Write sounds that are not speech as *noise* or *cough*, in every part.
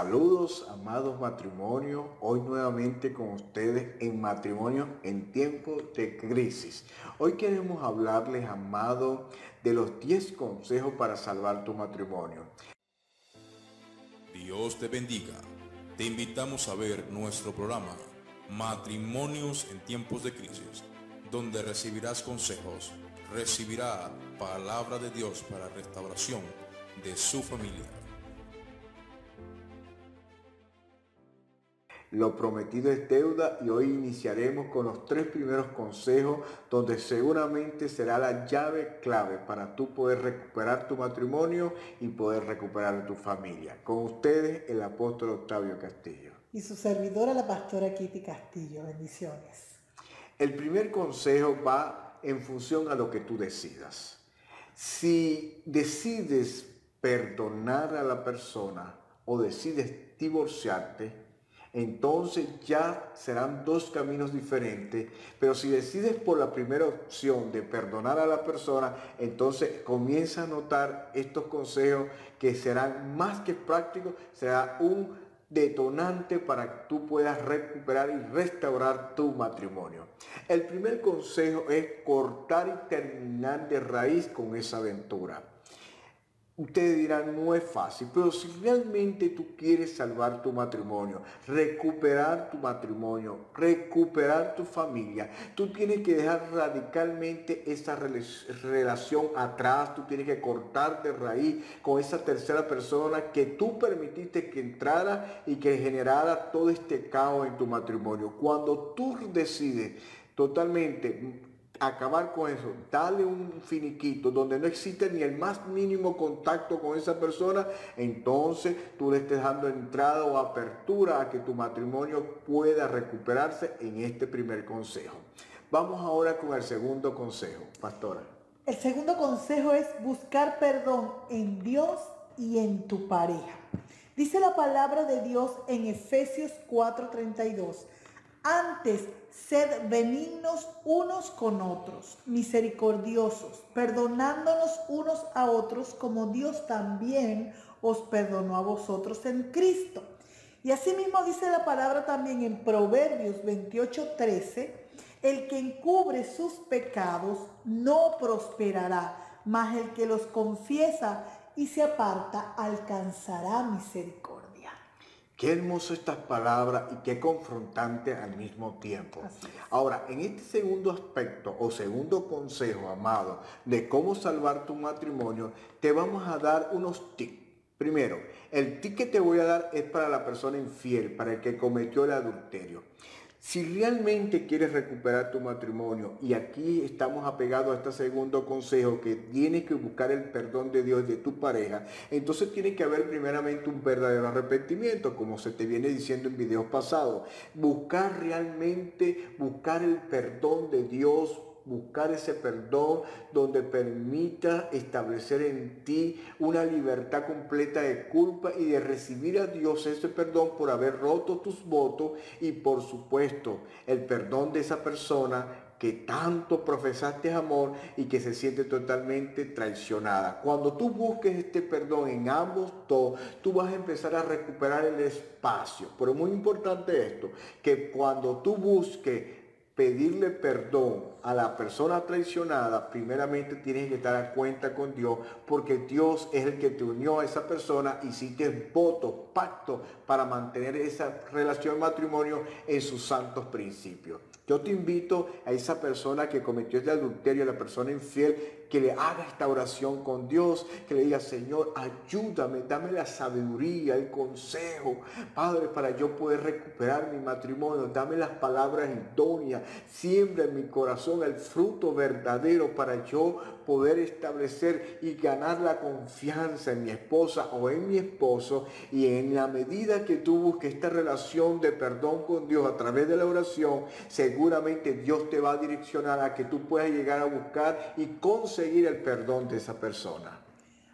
Saludos, amados matrimonios. Hoy nuevamente con ustedes en matrimonio en tiempos de crisis. Hoy queremos hablarles, amados, de los 10 consejos para salvar tu matrimonio. Dios te bendiga. Te invitamos a ver nuestro programa Matrimonios en tiempos de crisis, donde recibirás consejos, recibirá palabra de Dios para restauración de su familia. Lo prometido es deuda y hoy iniciaremos con los tres primeros consejos donde seguramente será la llave clave para tú poder recuperar tu matrimonio y poder recuperar tu familia. Con ustedes el apóstol Octavio Castillo. Y su servidora la pastora Kitty Castillo. Bendiciones. El primer consejo va en función a lo que tú decidas. Si decides perdonar a la persona o decides divorciarte, entonces ya serán dos caminos diferentes. Pero si decides por la primera opción de perdonar a la persona, entonces comienza a notar estos consejos que serán más que prácticos, será un detonante para que tú puedas recuperar y restaurar tu matrimonio. El primer consejo es cortar y terminar de raíz con esa aventura. Ustedes dirán, no es fácil, pero si realmente tú quieres salvar tu matrimonio, recuperar tu matrimonio, recuperar tu familia, tú tienes que dejar radicalmente esa relación atrás, tú tienes que cortar de raíz con esa tercera persona que tú permitiste que entrara y que generara todo este caos en tu matrimonio. Cuando tú decides totalmente acabar con eso, dale un finiquito donde no existe ni el más mínimo contacto con esa persona, entonces tú le estés dando entrada o apertura a que tu matrimonio pueda recuperarse en este primer consejo. Vamos ahora con el segundo consejo, pastora. El segundo consejo es buscar perdón en Dios y en tu pareja. Dice la palabra de Dios en Efesios 4:32. Antes, sed benignos unos con otros, misericordiosos, perdonándonos unos a otros como Dios también os perdonó a vosotros en Cristo. Y asimismo dice la palabra también en Proverbios 28:13, el que encubre sus pecados no prosperará, mas el que los confiesa y se aparta alcanzará misericordia. Qué hermoso estas palabras y qué confrontante al mismo tiempo. Ahora, en este segundo aspecto o segundo consejo, amado, de cómo salvar tu matrimonio, te vamos a dar unos tips. Primero, el tip que te voy a dar es para la persona infiel, para el que cometió el adulterio. Si realmente quieres recuperar tu matrimonio, y aquí estamos apegados a este segundo consejo, que tienes que buscar el perdón de Dios de tu pareja, entonces tiene que haber primeramente un verdadero arrepentimiento, como se te viene diciendo en videos pasados. Buscar realmente, buscar el perdón de Dios buscar ese perdón donde permita establecer en ti una libertad completa de culpa y de recibir a Dios ese perdón por haber roto tus votos y por supuesto el perdón de esa persona que tanto profesaste amor y que se siente totalmente traicionada. Cuando tú busques este perdón en ambos dos, tú vas a empezar a recuperar el espacio. Pero muy importante esto, que cuando tú busques pedirle perdón a la persona traicionada, primeramente tienes que estar a cuenta con Dios, porque Dios es el que te unió a esa persona y hiciste voto, pacto para mantener esa relación matrimonio en sus santos principios. Yo te invito a esa persona que cometió este adulterio, a la persona infiel, que le haga esta oración con Dios, que le diga, Señor, ayúdame, dame la sabiduría, el consejo, Padre, para yo poder recuperar mi matrimonio, dame las palabras idóneas, siembra en mi corazón el fruto verdadero para yo poder establecer y ganar la confianza en mi esposa o en mi esposo. Y en la medida que tú busques esta relación de perdón con Dios a través de la oración, seguramente Dios te va a direccionar a que tú puedas llegar a buscar y conseguir el perdón de esa persona.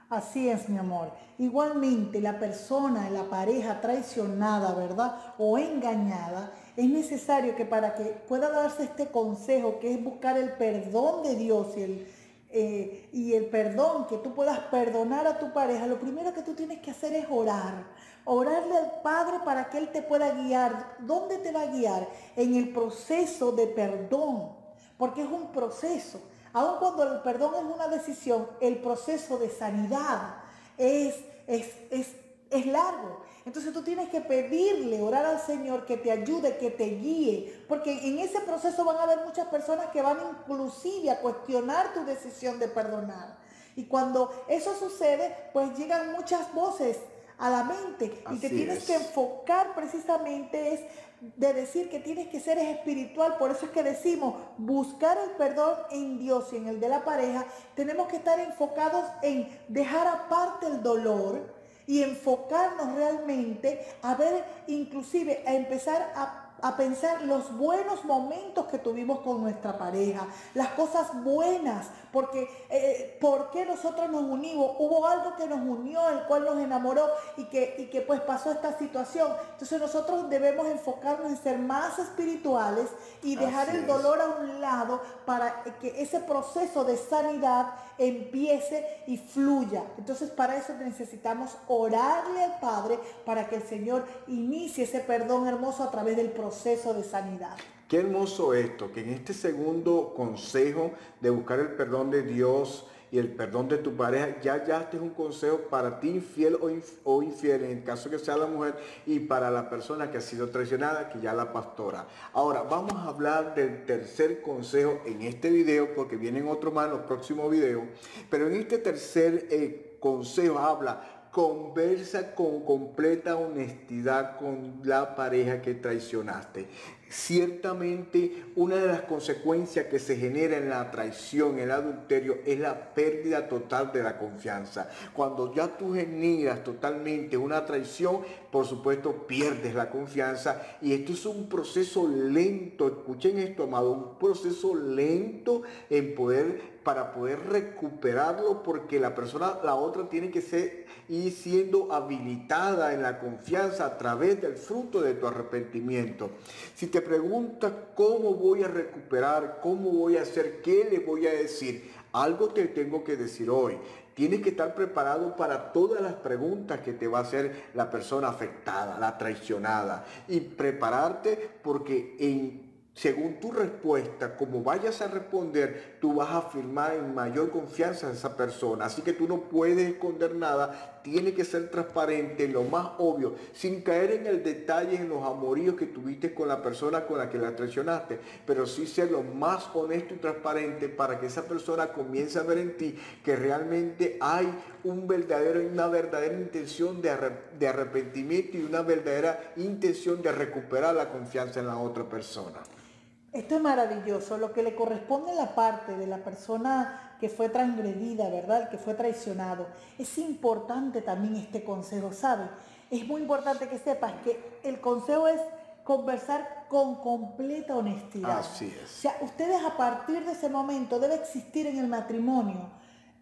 Así es, mi amor. Igualmente, la persona, la pareja traicionada, ¿verdad? O engañada, es necesario que para que pueda darse este consejo, que es buscar el perdón de Dios y el, eh, y el perdón, que tú puedas perdonar a tu pareja, lo primero que tú tienes que hacer es orar. Orarle al Padre para que Él te pueda guiar. ¿Dónde te va a guiar? En el proceso de perdón, porque es un proceso. Aun cuando el perdón es una decisión, el proceso de sanidad es, es, es, es largo. Entonces tú tienes que pedirle, orar al Señor que te ayude, que te guíe, porque en ese proceso van a haber muchas personas que van inclusive a cuestionar tu decisión de perdonar. Y cuando eso sucede, pues llegan muchas voces a la mente y te tienes que enfocar precisamente es de decir que tienes que ser espiritual, por eso es que decimos buscar el perdón en Dios y en el de la pareja, tenemos que estar enfocados en dejar aparte el dolor, y enfocarnos realmente a ver, inclusive a empezar a a pensar los buenos momentos que tuvimos con nuestra pareja, las cosas buenas, porque eh, ¿por qué nosotros nos unimos? Hubo algo que nos unió, el cual nos enamoró y que, y que pues pasó esta situación. Entonces nosotros debemos enfocarnos en ser más espirituales y dejar el dolor a un lado para que ese proceso de sanidad empiece y fluya. Entonces para eso necesitamos orarle al Padre para que el Señor inicie ese perdón hermoso a través del proceso de sanidad. Qué hermoso esto, que en este segundo consejo de buscar el perdón de Dios y el perdón de tu pareja, ya ya este es un consejo para ti infiel o, infiel, en el caso que sea la mujer, y para la persona que ha sido traicionada, que ya la pastora. Ahora, vamos a hablar del tercer consejo en este video, porque vienen otro más en los próximos videos, pero en este tercer eh, consejo habla conversa con completa honestidad con la pareja que traicionaste. Ciertamente una de las consecuencias que se genera en la traición, el adulterio, es la pérdida total de la confianza. Cuando ya tú generas totalmente una traición, por supuesto pierdes la confianza y esto es un proceso lento, escuchen esto amado, un proceso lento en poder para poder recuperarlo porque la persona, la otra tiene que ser y siendo habilitada en la confianza a través del fruto de tu arrepentimiento. Si te preguntas cómo voy a recuperar, cómo voy a hacer, qué le voy a decir, algo te tengo que decir hoy. Tienes que estar preparado para todas las preguntas que te va a hacer la persona afectada, la traicionada. Y prepararte porque en según tu respuesta, como vayas a responder, tú vas a afirmar en mayor confianza a esa persona. Así que tú no puedes esconder nada, tiene que ser transparente, lo más obvio, sin caer en el detalle, en los amoríos que tuviste con la persona con la que la traicionaste, pero sí ser lo más honesto y transparente para que esa persona comience a ver en ti que realmente hay un verdadero, una verdadera intención de, de arrepentimiento y una verdadera intención de recuperar la confianza en la otra persona. Esto es maravilloso. Lo que le corresponde a la parte de la persona que fue transgredida, ¿verdad? Que fue traicionado. Es importante también este consejo, ¿sabe? Es muy importante que sepas que el consejo es conversar con completa honestidad. Así es. O sea, ustedes a partir de ese momento debe existir en el matrimonio.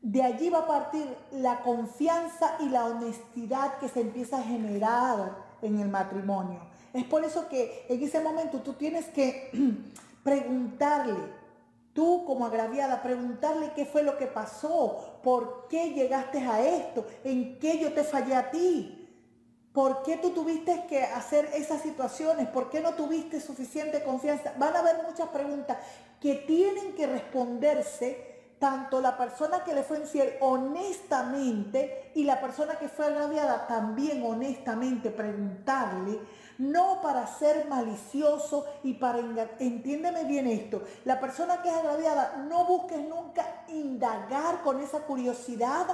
De allí va a partir la confianza y la honestidad que se empieza a generar en el matrimonio. Es por eso que en ese momento tú tienes que *clears throat* preguntarle, tú como agraviada, preguntarle qué fue lo que pasó, por qué llegaste a esto, en qué yo te fallé a ti. ¿Por qué tú tuviste que hacer esas situaciones? ¿Por qué no tuviste suficiente confianza? Van a haber muchas preguntas que tienen que responderse tanto la persona que le fue infiel honestamente y la persona que fue agraviada también honestamente preguntarle no para ser malicioso y para entiéndeme bien esto, la persona que es agraviada, no busques nunca indagar con esa curiosidad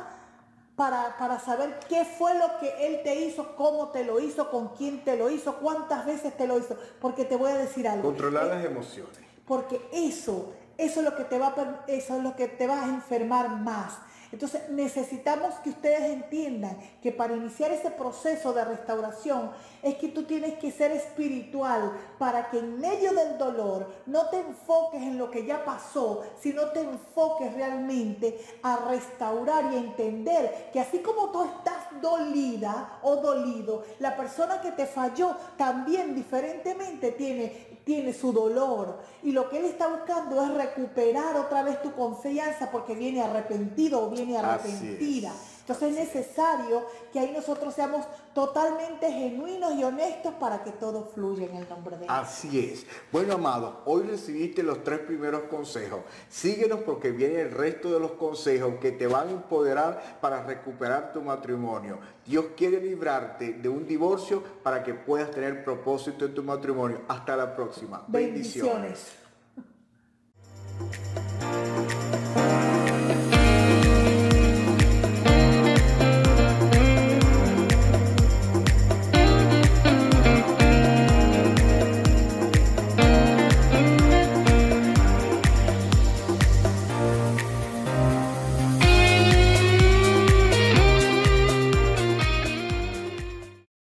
para, para, saber qué fue lo que él te hizo, cómo te lo hizo, con quién te lo hizo, cuántas veces te lo hizo, porque te voy a decir algo. Controlar las emociones. Porque eso, eso es lo que te va eso es lo que te va a enfermar más. Entonces necesitamos que ustedes entiendan que para iniciar ese proceso de restauración es que tú tienes que ser espiritual para que en medio del dolor no te enfoques en lo que ya pasó, sino te enfoques realmente a restaurar y entender que así como tú estás dolida o dolido, la persona que te falló también diferentemente tiene tiene su dolor y lo que él está buscando es recuperar otra vez tu confianza porque viene arrepentido o viene arrepentida. Entonces es necesario que ahí nosotros seamos totalmente genuinos y honestos para que todo fluya en el nombre de Dios. Así es. Bueno, amado, hoy recibiste los tres primeros consejos. Síguenos porque viene el resto de los consejos que te van a empoderar para recuperar tu matrimonio. Dios quiere librarte de un divorcio para que puedas tener propósito en tu matrimonio. Hasta la próxima. Bendiciones. Bendiciones.